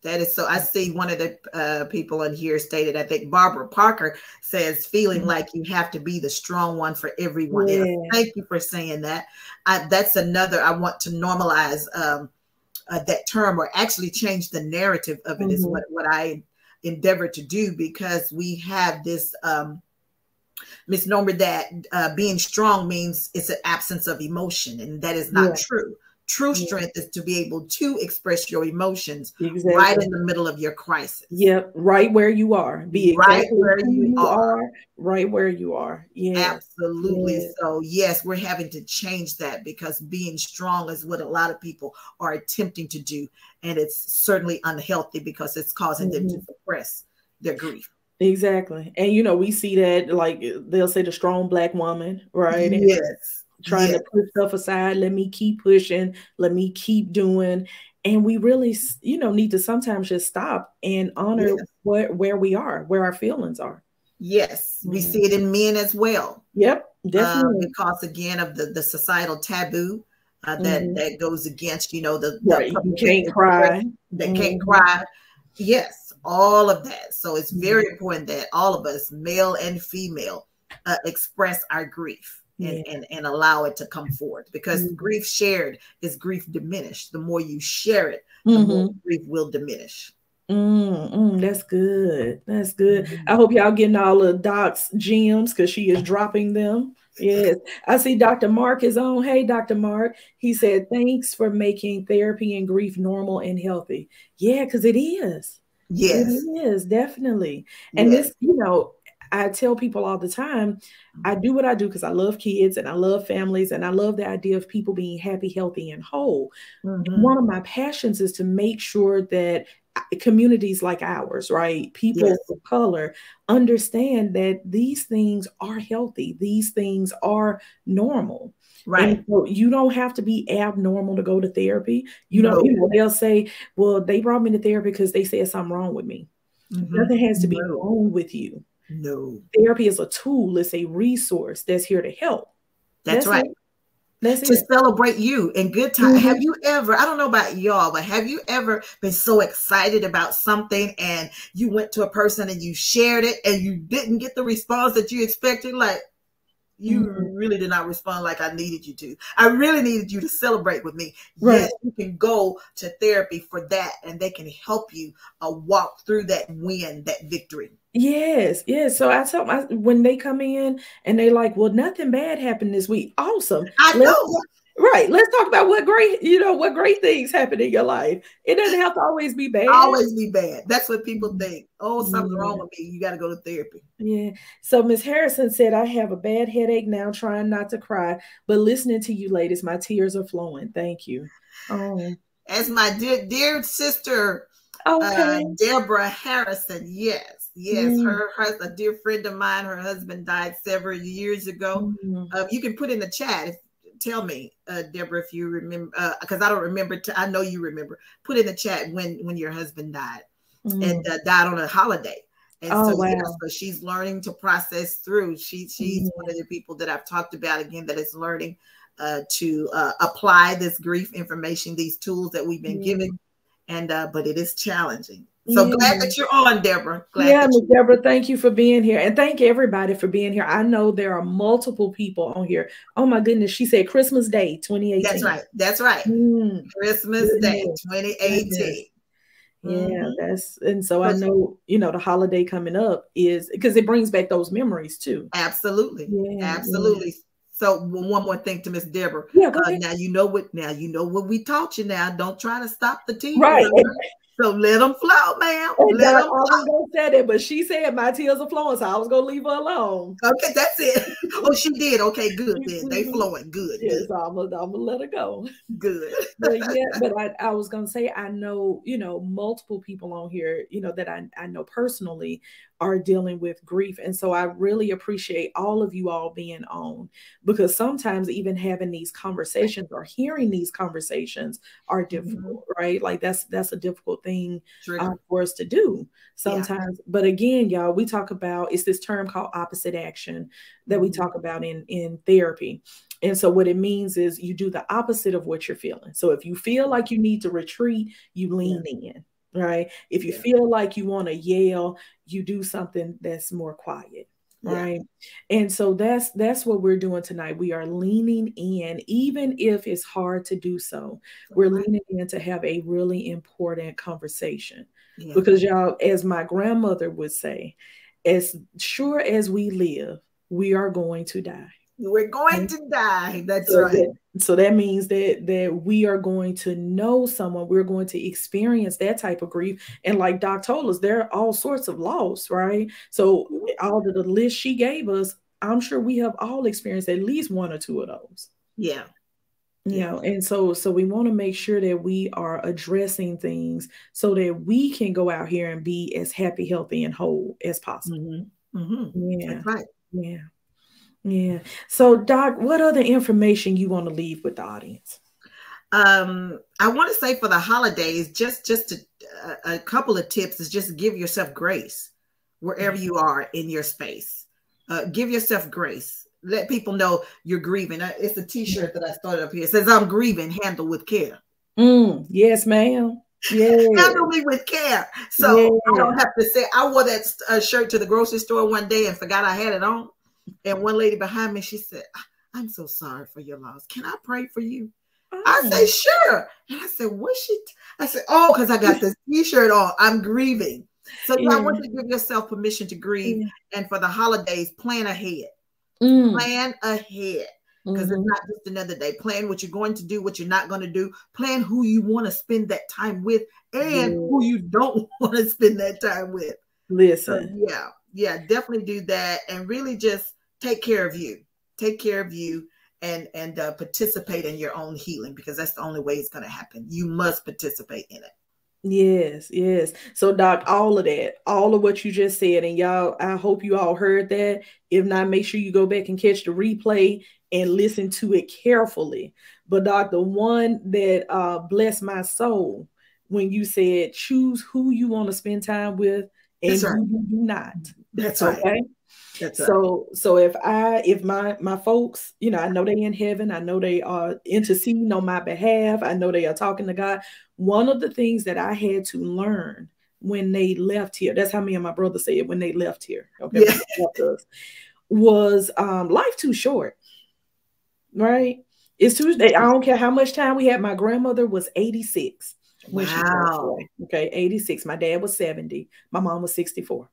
That is so. I see one of the uh, people in here stated, I think Barbara Parker says, feeling mm-hmm. like you have to be the strong one for everyone yeah. else. Thank you for saying that. I, that's another, I want to normalize um, uh, that term or actually change the narrative of it mm-hmm. is what, what I endeavor to do because we have this um, misnomer that uh, being strong means it's an absence of emotion, and that is not yeah. true. True strength is to be able to express your emotions exactly. right in the middle of your crisis. Yep, right where you are. Be exactly right where you, you are. are. right where you are. Yeah, absolutely. Yeah. So yes, we're having to change that because being strong is what a lot of people are attempting to do, and it's certainly unhealthy because it's causing mm-hmm. them to mm-hmm. suppress their grief. Exactly. And you know, we see that like they'll say the strong black woman, right? Yes trying to put stuff aside. Let me keep pushing. Let me keep doing. And we really, you know, need to sometimes just stop and honor what where we are, where our feelings are. Yes, we see it in men as well. Yep, um, definitely. because again of the the societal taboo uh, that mm-hmm. that goes against, you know, the, the right. you can't cry. That mm-hmm. can't cry. Yes, all of that. So it's very mm-hmm. important that all of us, male and female, uh, express our grief and, yeah. and, and allow it to come forth because mm-hmm. grief shared is grief diminished. The more you share it, the mm-hmm. more grief will diminish. Mm, that's good. That's good. Mm-hmm. I hope y'all getting all the docs gems because she is dropping them. Yes. I see Dr. Mark is on. Hey, Dr. Mark. He said, thanks for making therapy and grief normal and healthy. Yeah, because it is. Yes. It is, definitely. And yes. this, you know, I tell people all the time, I do what I do because I love kids and I love families and I love the idea of people being happy, healthy, and whole. Mm-hmm. One of my passions is to make sure that uh, communities like ours, right? People yes. of color understand that these things are healthy, these things are normal. Right. so you don't have to be abnormal to go to therapy. You know, you know, they'll say, well, they brought me to therapy because they said something wrong with me. Mm-hmm. Nothing has to be no. wrong with you. No. Therapy is a tool, it's a resource that's here to help. That's, that's right. It. That's to it. celebrate you in good time. Mm-hmm. Have you ever, I don't know about y'all, but have you ever been so excited about something and you went to a person and you shared it and you didn't get the response that you expected? Like, you mm-hmm. really did not respond like I needed you to. I really needed you to celebrate with me. Right. Yes, you can go to therapy for that and they can help you uh, walk through that win, that victory. Yes, yes. So I tell my when they come in and they like, well, nothing bad happened this week. Awesome. I let's, know. Right. Let's talk about what great, you know, what great things happen in your life. It doesn't have to always be bad. Always be bad. That's what people think. Oh, something's yeah. wrong with me. You got to go to therapy. Yeah. So Miss Harrison said, I have a bad headache now, trying not to cry, but listening to you ladies, my tears are flowing. Thank you. Oh. As my dear dear sister, okay. uh, Deborah Harrison. Yes. Yes, mm. her, her a dear friend of mine. Her husband died several years ago. Mm. Uh, you can put in the chat. If, tell me, uh, Deborah, if you remember, because uh, I don't remember. T- I know you remember. Put in the chat when when your husband died mm. and uh, died on a holiday. And oh, so, wow. you know, so she's learning to process through. She she's mm. one of the people that I've talked about again that is learning uh, to uh, apply this grief information, these tools that we've been given. And uh, but it is challenging. So yeah. glad that you're on, Deborah. Glad yeah, Deborah, thank you for being here. And thank everybody for being here. I know there are multiple people on here. Oh my goodness. She said Christmas Day 2018. That's right. That's right. Mm. Christmas Day 2018. Yeah, mm-hmm. that's and so I know you know the holiday coming up is because it brings back those memories too. Absolutely, yeah, absolutely. Yeah. So one more thing to Miss Deborah. Yeah, uh, now you know what. Now you know what we taught you. Now don't try to stop the team. Right. So let them flow, ma'am. Let them flow. I was gonna say that, but she said my tears are flowing, so I was gonna leave her alone. Okay, that's it. oh, she did. Okay, good. Then they flowing. Good. Yes, good. I'm, gonna, I'm gonna let her go. Good. but yeah, but I, I was gonna say I know you know multiple people on here you know that I I know personally are dealing with grief. And so I really appreciate all of you all being on because sometimes even having these conversations or hearing these conversations are mm-hmm. difficult, mm-hmm. right? Like that's that's a difficult thing uh, for us to do sometimes. Yeah. But again, y'all, we talk about it's this term called opposite action that we mm-hmm. talk about in in therapy. And so what it means is you do the opposite of what you're feeling. So if you feel like you need to retreat, you lean yeah. in right? If you yeah. feel like you want to yell, you do something that's more quiet. right yeah. and so that's that's what we're doing tonight we are leaning in even if it's hard to do so we're right. leaning in to have a really important conversation yeah. because y'all as my grandmother would say as sure as we live we are going to die we're going to die. That's so right. that, so that means that that we are going to know someone. We're going to experience that type of grief. And like doc told us there are all sorts of loss right? So mm-hmm. all of the list she gave us i'm sure we have all experienced at least one or two of those. Yeah. You know and so so we want to make sure that we are addressing things so that we can go out here and be as happy healthy and whole as possible. Mm-hmm. Mm-hmm. yeah. That's right. Yeah yeah. So, Doc, what other information you want to leave with the audience? Um, I want to say for the holidays, just just a, a couple of tips is just give yourself grace wherever you are in your space. Uh, give yourself grace. Let people know you're grieving. It's a T-shirt that I started up here. It says, "I'm grieving. Handle with care." Mm, yes, ma'am. Yeah. Handle me with care. So yeah. I don't have to say. I wore that uh, shirt to the grocery store one day and forgot I had it on. And one lady behind me, she said, I'm so sorry for your loss. Can I pray for you? Oh. I say, sure. And I said, what's she? I said, oh, because I got this t-shirt on. I'm grieving. So yeah. I want you to give yourself permission to grieve. Yeah. And for the holidays, plan ahead. Mm. Plan ahead. Because mm-hmm. it's not just another day. Plan what you're going to do, what you're not going to do. Plan who you want to spend that time with and yeah. who you don't want to spend that time with. Listen. So, yeah. Yeah. Definitely do that. And really just take care of you. Take care of you and and uh, participate in your own healing because that's the only way it's going to happen. You must participate in it. Yes yes. So doc all of that all of what you just said and y'all i hope you all heard that. If not make sure you go back and catch the replay and listen to it carefully. But doc the one that uh blessed my soul when you said choose who you want to spend time with and right. who you do not. That's okay? right that's so right. so if I if my my folks, you know, I know they in heaven, I know they are interceding on my behalf, I know they are talking to God. One of the things that I had to learn when they left here, that's how me and my brother said when they left here, okay, yeah. us, was um life too short. Right? It's Tuesday. I don't care how much time we had. My grandmother was 86 when wow. she Okay, 86. My dad was 70. My mom was 64.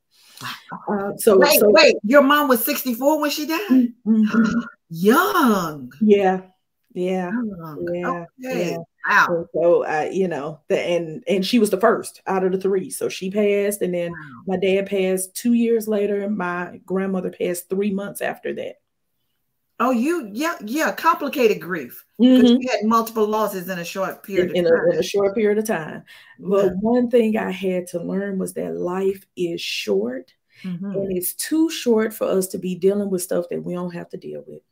Uh, so wait, so, wait, your mom was 64 when she died? Mm-hmm. Young. Yeah. Yeah. Young. Yeah. Okay. Yeah. Wow. And so uh, you know, the and and she was the first out of the three. So she passed, and then wow. my dad passed two years later. My grandmother passed three months after that. Oh, you yeah, yeah, complicated grief. Because mm-hmm. you had multiple losses in a short period in, in, a, in a, short period of time. But yeah. one thing I had to learn was that life is short mm-hmm. and it's too short for us to be dealing with stuff that we don't have to deal with.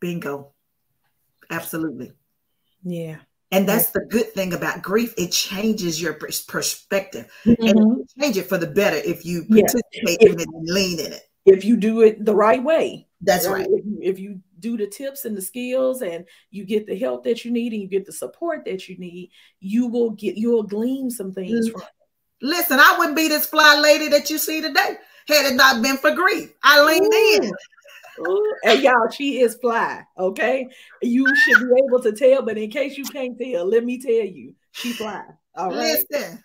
Bingo. Absolutely. Yeah. And that's the good thing about grief. It changes your perspective mm-hmm. and change it for the better if you participate yeah. in it and lean in it. If you do it the right way. That's right. If you, if you do the tips and the skills and you get the help that you need and you get the support that you need, you will get you'll glean some things from it. Listen, I wouldn't be this fly lady that you see today had it not been for grief. I leaned in. Ooh. And y'all, she is fly. Okay, you should be able to tell, but in case you can't tell, let me tell you, she fly. All right. Listen.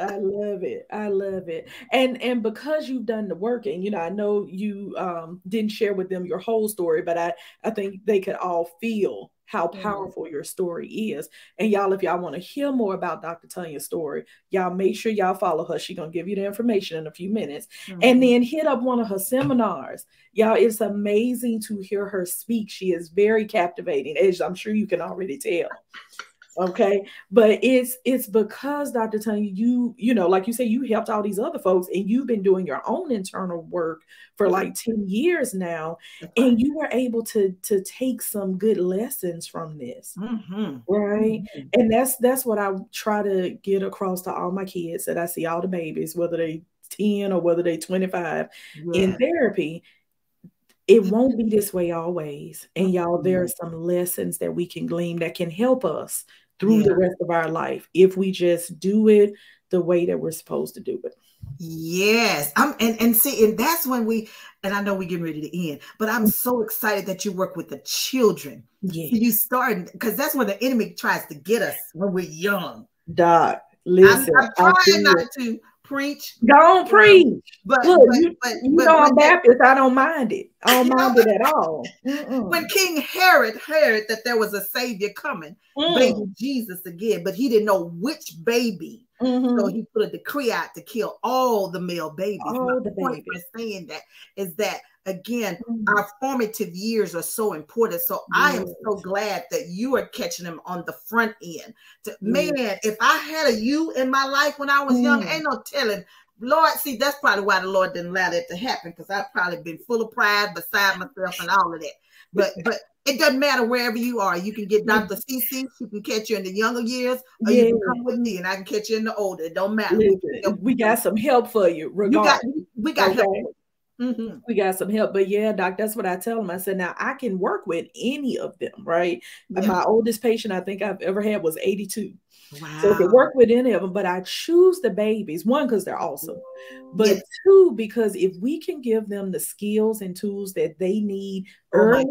I love it. I love it. And and because you've done the work, and you know, I know you um, didn't share with them your whole story, but I I think they could all feel how mm-hmm. powerful mm-hmm. your story is. And y'all, if y'all want to hear more about Dr. Tonya's story, y'all make sure y'all follow her. She's gonna give you the information in a few minutes. Mm-hmm. And then hit up one of her seminars. Y'all, it's amazing to hear her speak. She is very captivating, as I'm sure you can already tell okay but it's it's because dr tony you you know like you say you helped all these other folks and you've been doing your own internal work for like 10 years now and you were able to to take some good lessons from this mm-hmm. right mm-hmm. and that's that's what i try to get across to all my kids that i see all the babies whether they 10 or whether they 25 yeah. in therapy it won't be this way always. And y'all, there are some lessons that we can glean that can help us through yeah. the rest of our life if we just do it the way that we're supposed to do it. Yes. I'm and, and see, and that's when we and I know we're getting ready to end, but I'm mm. so excited that you work with the children. Yeah. You start because that's when the enemy tries to get us when we're young. Doc, listen. I'm, I'm trying not to preach. Don't preach. But, Look, but, you, but, you know I'm Baptist. I don't mind it. I don't mind it at all. Mm-mm. When King Herod heard that there was a savior coming, mm. baby Jesus again, but he didn't know which baby. Mm-hmm. So he put a decree out to kill all the male babies. All the point babies. saying that is that again, mm-hmm. our formative years are so important. So yes. I am so glad that you are catching them on the front end. To, Man, if I had a you in my life when I was mm. young, ain't no telling. Lord, see, that's probably why the Lord didn't allow that to happen because I've probably been full of pride beside myself and all of that. But but it doesn't matter wherever you are. You can get Dr. CC. She can catch you in the younger years, or yeah. you can come with me and I can catch you in the older. It don't matter. We got some help for you. Regardless. You got, we got okay. help. Mm-hmm. We got some help, but yeah, doc, that's what I tell them. I said, now I can work with any of them, right? Yeah. My oldest patient I think I've ever had was 82. Wow. So I can work with any of them, but I choose the babies one because they're awesome, but yes. two because if we can give them the skills and tools that they need oh early,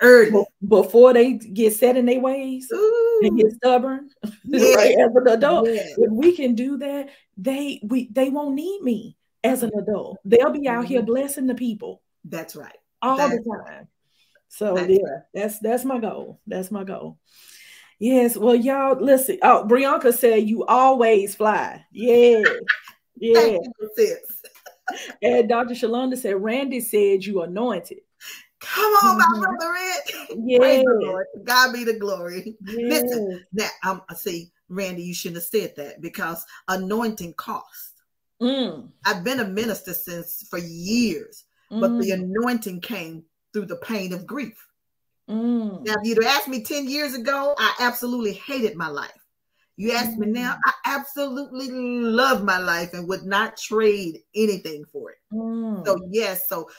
early before they get set in their ways Ooh. and get stubborn, yeah. right? As an adult, yeah. if we can do that, they we they won't need me as an adult. They'll be out here mm-hmm. blessing the people. That's right. All that's the time. So that's yeah, right. that's that's my goal. That's my goal. Yes. Well, y'all listen. Oh, Brianka said you always fly. Yeah. Yeah. and Dr. Shalonda said, Randy said you anointed. Come on, mm-hmm. my brother Red. Yeah. Lord. God be the glory. Yes. Listen, that um, see, Randy, you shouldn't have said that because anointing costs. Mm. I've been a minister since for years, mm. but the mm. anointing came through the pain of grief. Mm. Now, if you'd asked me 10 years ago, I absolutely hated my life. You ask me now, mm. I absolutely love my life and would not trade anything for it. Mm. So, yes, so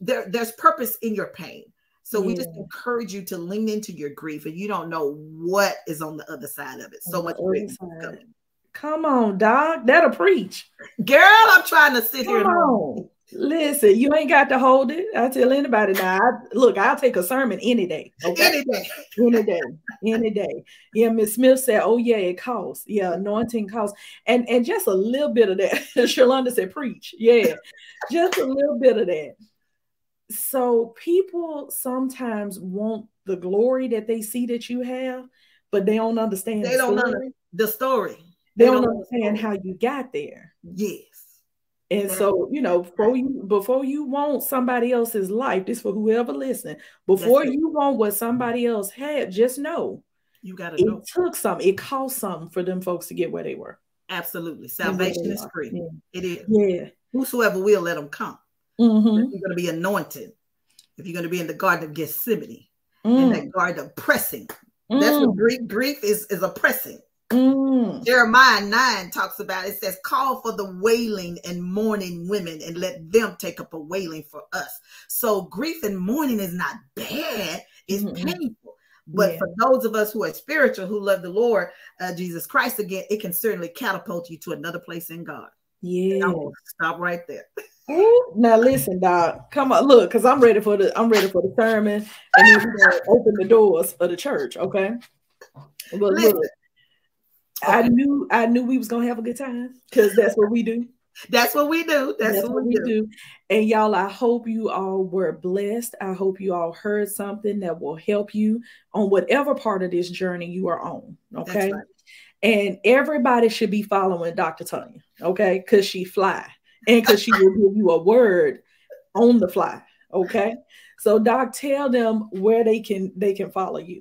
there, there's purpose in your pain. So yeah. we just encourage you to lean into your grief, and you don't know what is on the other side of it. So much grief coming. Come on, dog. That'll preach. Girl, I'm trying to sit Come here. On. Listen, you ain't got to hold it. I tell anybody now. I, look, I'll take a sermon any day. Okay? Any day. any day. Any day. Yeah, Miss Smith said, Oh, yeah, it costs. Yeah, anointing costs. And and just a little bit of that. Shalonda said, preach. Yeah, just a little bit of that. So people sometimes want the glory that they see that you have, but they don't understand. They the don't know the story. They, don't, understand how you got there. Yes. And so, you know, before you before you want somebody else's life, this for whoever listen, before you want what somebody else had, just know you gotta it know. took some, it cost something for them folks to get where they were. Absolutely. Salvation is free. Yeah. It is. Yeah. Whosoever will let them come. Mm-hmm. You're gonna be anointed. If you're gonna be in the garden of Gethsemane, mm. in that garden of pressing. Mm. That's what grief, grief is, is oppressing. Mm. Jeremiah 9 talks about it says, Call for the wailing and mourning women and let them take up a wailing for us. So, grief and mourning is not bad, it's mm-hmm. painful. But yeah. for those of us who are spiritual, who love the Lord, uh, Jesus Christ again, it can certainly catapult you to another place in God. Yeah. Stop right there. Ooh, now listen, dog. Come on, look, because I'm ready for the I'm ready for the sermon, and then open the doors for the church. Okay. But look, I knew I knew we was gonna have a good time because that's what we do. That's what we do. That's, that's what, we do. do. And y'all, I hope you all were blessed. I hope you all heard something that will help you on whatever part of this journey you are on. Okay. Right. And everybody should be following Dr. Tonya, okay? Because she fly and because she will give you a word on the fly. Okay. So Doc, tell them where they can they can follow you.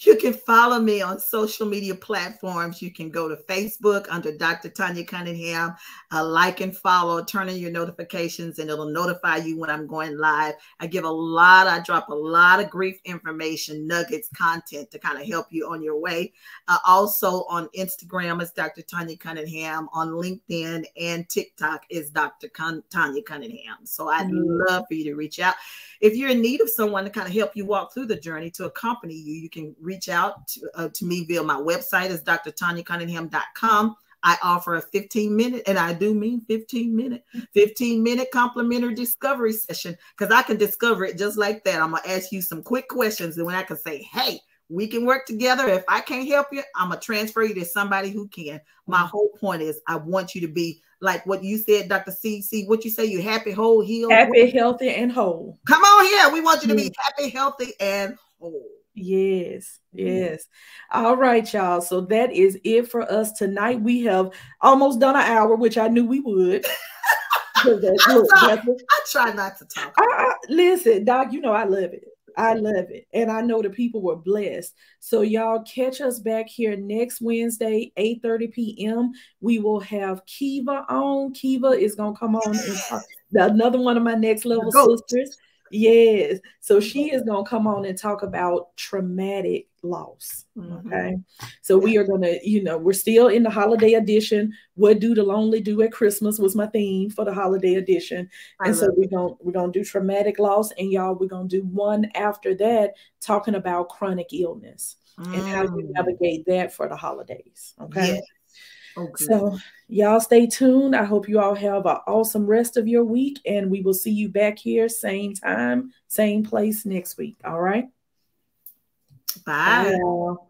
You can follow me on social media platforms. You can go to Facebook under Dr. Tonya Cunningham, uh, like and follow, turn on your notifications, and it'll notify you when I'm going live. I give a lot, I drop a lot of grief information, nuggets, content to kind of help you on your way. Uh, also on Instagram is Dr. Tonya Cunningham, on LinkedIn and TikTok is Dr. Con- Tonya Cunningham. So I'd mm-hmm. love for you to reach out. If you're in need of someone to kind of help you walk through the journey to accompany you, you can reach out to, uh, to me via my website is drtonyacunningham.com. I offer a 15 minute, and I do mean 15 minute, 15 minute complimentary discovery session because I can discover it just like that. I'm gonna ask you some quick questions, and when I can say, "Hey, we can work together. If I can't help you, I'm gonna transfer you to somebody who can." My mm-hmm. whole point is, I want you to be like what you said, Dr. CC. What you say? You happy, whole, healed, happy, healthy, and whole. Come on here. We want you to be happy, healthy, and whole. Yes, mm. yes. All right, y'all. So that is it for us tonight. We have almost done an hour, which I knew we would. look, I try not to talk. I, I, listen, Doc, you know I love it. I love it. And I know the people were blessed. So y'all catch us back here next Wednesday, 8 30 p.m. We will have Kiva on. Kiva is gonna come on and talk. Another one of my next level sisters. Yes. So she is going to come on and talk about traumatic loss. Mm-hmm. Okay. So we are going to, you know, we're still in the holiday edition. What do the lonely do at Christmas was my theme for the holiday edition. and so we're going we're going to do traumatic loss and y'all we're going to do one after that talking about chronic illness mm. and how we mm. navigate that for the holidays. Okay. Yes. Okay. So, y'all stay tuned. I hope you all have an awesome rest of your week, and we will see you back here, same time, same place next week. All right. Bye. Bye